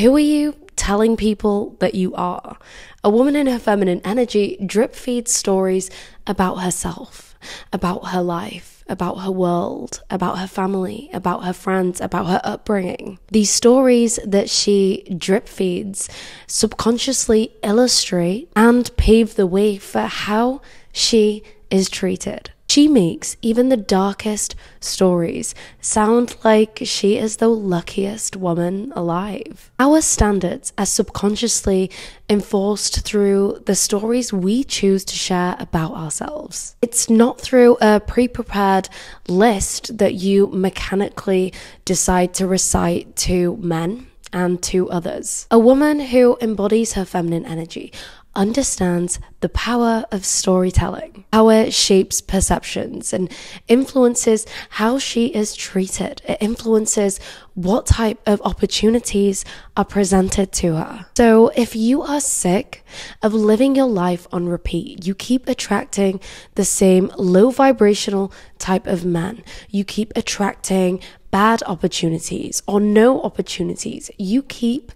who are you telling people that you are? A woman in her feminine energy drip feeds stories about herself, about her life, about her world, about her family, about her friends, about her upbringing. These stories that she drip feeds subconsciously illustrate and pave the way for how she is treated. She makes even the darkest stories sound like she is the luckiest woman alive. Our standards are subconsciously enforced through the stories we choose to share about ourselves. It's not through a pre prepared list that you mechanically decide to recite to men and to others. A woman who embodies her feminine energy understands the power of storytelling, it shapes perceptions and influences how she is treated. It influences what type of opportunities are presented to her. So, if you are sick of living your life on repeat, you keep attracting the same low vibrational type of man, you keep attracting bad opportunities or no opportunities, you keep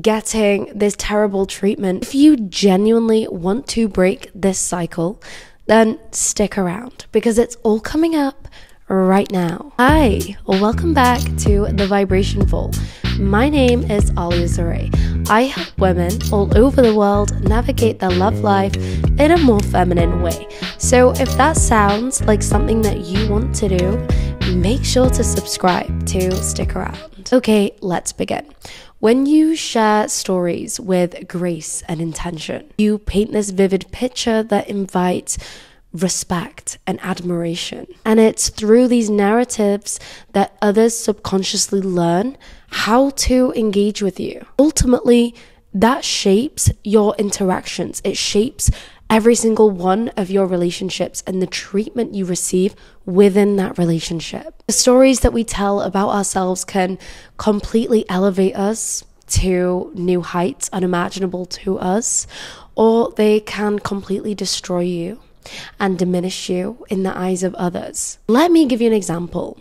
getting this terrible treatment. If you genuinely want to break this cycle, then stick around because it's all coming up right now. Hi, welcome back to the Vibration Vault. My name is Alia Zarei. I help women all over the world navigate their love life in a more feminine way. So if that sounds like something that you want to do, make sure to subscribe to stick around. Okay, let's begin. When you share stories with grace and intention, you paint this vivid picture that invites respect and admiration. And it's through these narratives that others subconsciously learn how to engage with you. Ultimately, that shapes your interactions. It shapes every single one of your relationships and the treatment you receive within that relationship. The stories that we tell about ourselves can completely elevate us to new heights unimaginable to us, or they can completely destroy you and diminish you in the eyes of others. Let me give you an example.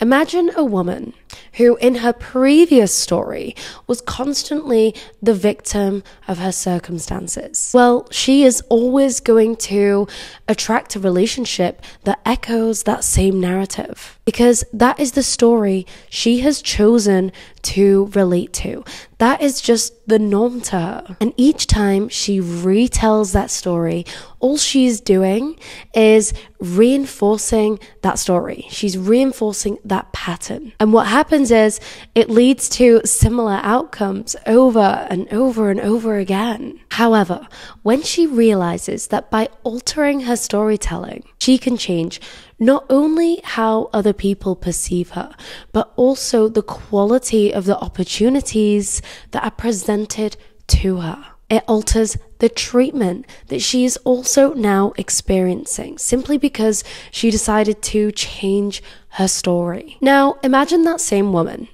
Imagine a woman who, in her previous story, was constantly the victim of her circumstances. Well, she is always going to attract a relationship that echoes that same narrative because that is the story she has chosen to relate to. That is just the norm to her. And each time she retells that story, all she's doing is reinforcing that story. She's reinforcing that pattern. And what happens is it leads to similar outcomes over and over and over again. However, when she realizes that by altering her storytelling, she can change not only how other people perceive her, but also the quality of the opportunities that are presented to her. It alters the treatment that she is also now experiencing simply because she decided to change her story. Now, imagine that same woman.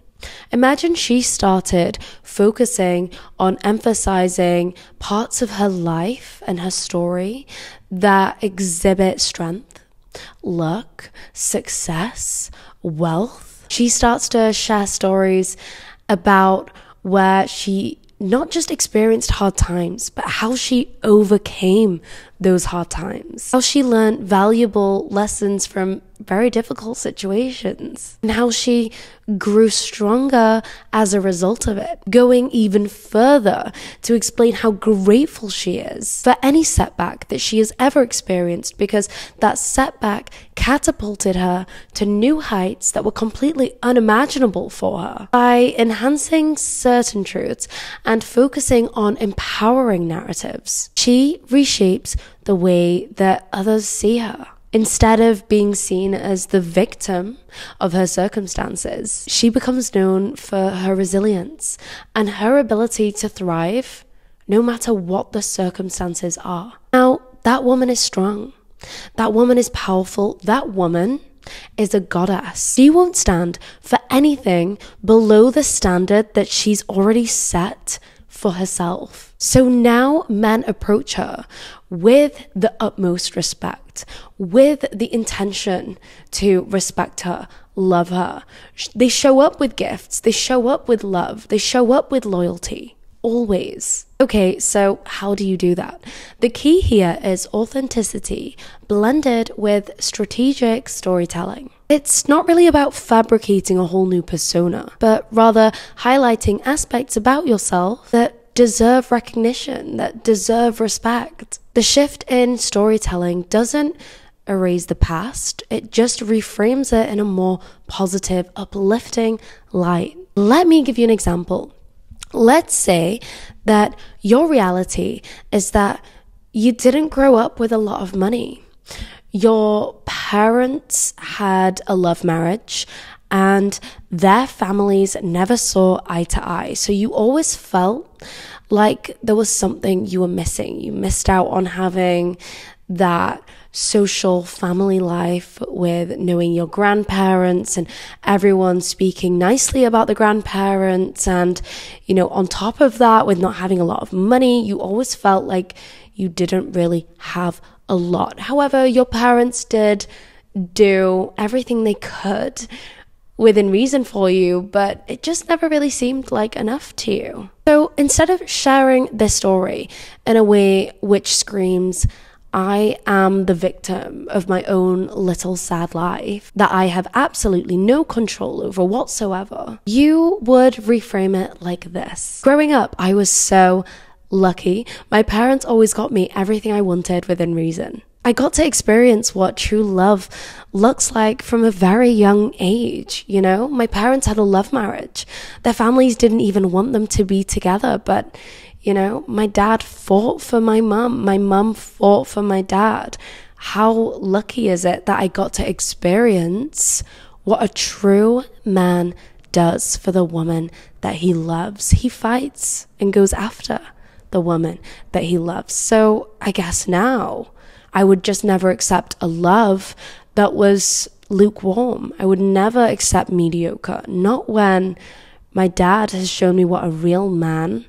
Imagine she started focusing on emphasizing parts of her life and her story that exhibit strength, luck, success, wealth. She starts to share stories about where she not just experienced hard times, but how she overcame those hard times, how she learned valuable lessons from very difficult situations, and how she grew stronger as a result of it, going even further to explain how grateful she is for any setback that she has ever experienced. Because that setback catapulted her to new heights that were completely unimaginable for her. By enhancing certain truths and focusing on empowering narratives, she reshapes the way that others see her. Instead of being seen as the victim of her circumstances, she becomes known for her resilience and her ability to thrive no matter what the circumstances are. Now, that woman is strong. That woman is powerful. That woman is a goddess. She won't stand for anything below the standard that she's already set for herself. So now men approach her with the utmost respect, with the intention to respect her, love her. They show up with gifts, they show up with love, they show up with loyalty. Always. Okay, so how do you do that? The key here is authenticity blended with strategic storytelling. It's not really about fabricating a whole new persona, but rather highlighting aspects about yourself that deserve recognition, that deserve respect. The shift in storytelling doesn't erase the past, it just reframes it in a more positive, uplifting light. Let me give you an example. Let's say that your reality is that you didn't grow up with a lot of money. Your parents had a love marriage and their families never saw eye to eye. So you always felt like there was something you were missing. You missed out on having that social family life with knowing your grandparents and everyone speaking nicely about the grandparents. And, you know, on top of that, with not having a lot of money, you always felt like you didn't really have a lot. However, your parents did do everything they could within reason for you, but it just never really seemed like enough to you. So instead of sharing this story in a way which screams, I am the victim of my own little sad life that I have absolutely no control over whatsoever. You would reframe it like this. Growing up, I was so lucky. My parents always got me everything I wanted within reason. I got to experience what true love looks like from a very young age. You know, my parents had a love marriage. Their families didn't even want them to be together, but you know, my dad fought for my mum. My mum fought for my dad. How lucky is it that I got to experience what a true man does for the woman that he loves? He fights and goes after the woman that he loves. So I guess now I would just never accept a love that was lukewarm. I would never accept mediocre. Not when my dad has shown me what a real man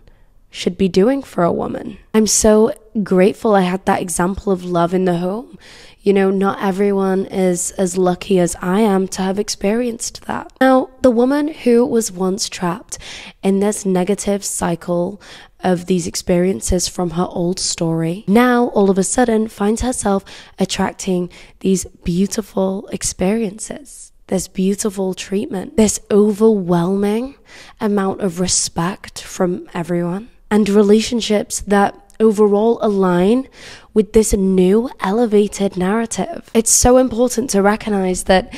should be doing for a woman. I'm so grateful I had that example of love in the home. You know, not everyone is as lucky as I am to have experienced that. Now, the woman who was once trapped in this negative cycle of these experiences from her old story, now all of a sudden finds herself attracting these beautiful experiences this beautiful treatment, this overwhelming amount of respect from everyone and relationships that overall align with this new elevated narrative. It's so important to recognize that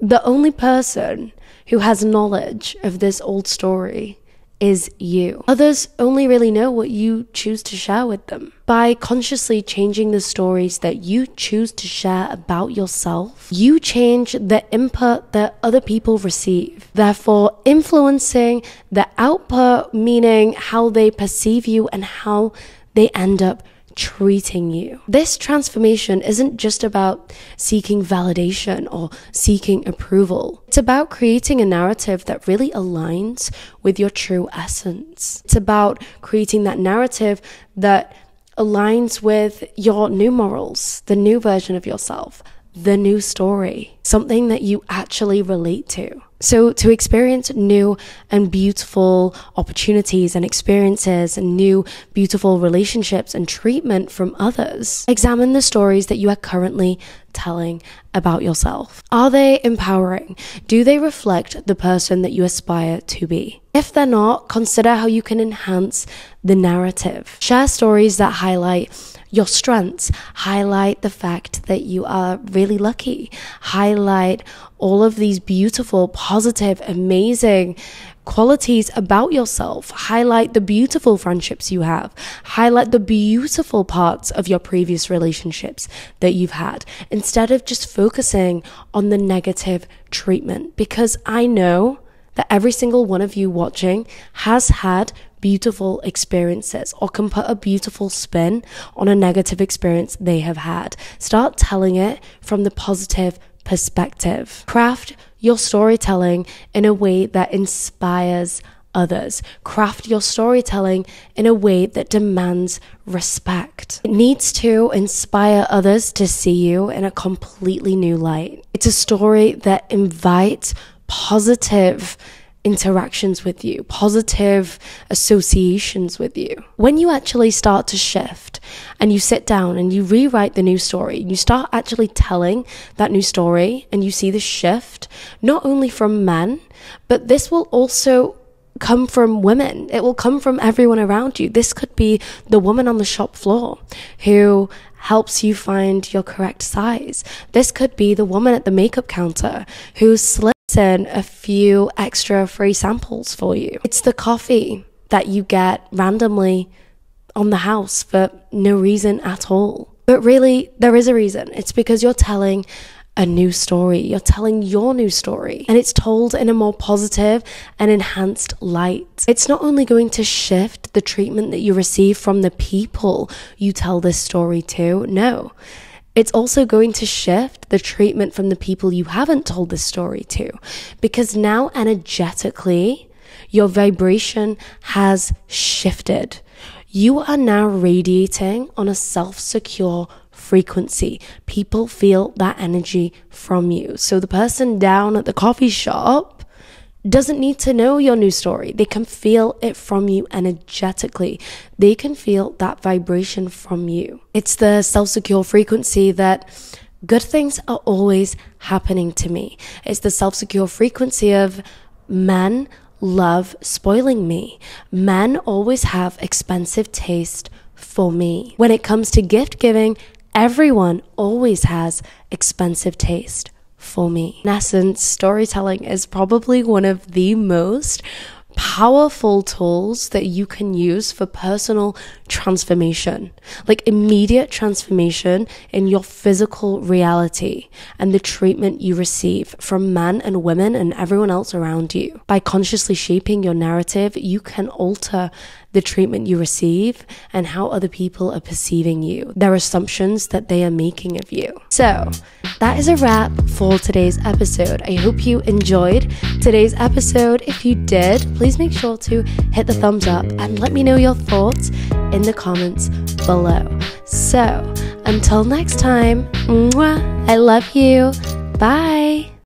the only person who has knowledge of this old story is you. Others only really know what you choose to share with them. By consciously changing the stories that you choose to share about yourself, you change the input that other people receive, therefore influencing the output, meaning how they perceive you and how they end up treating you. This transformation isn't just about seeking validation or seeking approval. It's about creating a narrative that really aligns with your true essence. It's about creating that narrative that aligns with your new morals, the new version of yourself, the new story, something that you actually relate to. So, to experience new and beautiful opportunities and experiences and new beautiful relationships and treatment from others, examine the stories that you are currently telling about yourself. Are they empowering? Do they reflect the person that you aspire to be? If they're not, consider how you can enhance the narrative. Share stories that highlight your strengths, highlight the fact that you are really lucky, highlight all of these beautiful, positive, amazing qualities about yourself. Highlight the beautiful friendships you have. Highlight the beautiful parts of your previous relationships that you've had instead of just focusing on the negative treatment. Because I know that every single one of you watching has had beautiful experiences or can put a beautiful spin on a negative experience they have had. Start telling it from the positive perspective. Craft your storytelling in a way that inspires others. Craft your storytelling in a way that demands respect. It needs to inspire others to see you in a completely new light. It's a story that invites positive interactions with you, positive associations with you. When you actually start to shift and you sit down and you rewrite the new story, you start actually telling that new story and you see the shift, not only from men, but this will also come from women. It will come from everyone around you. This could be the woman on the shop floor who helps you find your correct size. This could be the woman at the makeup counter who slips in a few extra free samples for you. It's the coffee that you get randomly on the house for no reason at all. But really, there is a reason. It's because you're telling a new story. You're telling your new story, and it's told in a more positive and enhanced light. It's not only going to shift the treatment that you receive from the people you tell this story to, no. It's also going to shift the treatment from the people you haven't told this story to, because now energetically, your vibration has shifted. You are now radiating on a self secure frequency. People feel that energy from you. So the person down at the coffee shop doesn't need to know your new story. They can feel it from you energetically. They can feel that vibration from you. It's the self secure frequency that good things are always happening to me. It's the self secure frequency of men love spoiling me. Men always have expensive taste for me. When it comes to gift giving, Everyone always has expensive taste for me. In essence, storytelling is probably one of the most powerful tools that you can use for personal transformation, like immediate transformation in your physical reality and the treatment you receive from men and women and everyone else around you. By consciously shaping your narrative, you can alter the treatment you receive and how other people are perceiving you, their assumptions that they are making of you. So, that is a wrap for today's episode. I hope you enjoyed today's episode. If you did, please make sure to hit the thumbs up and let me know your thoughts in the comments below. So, until next time, mwah, I love you. Bye.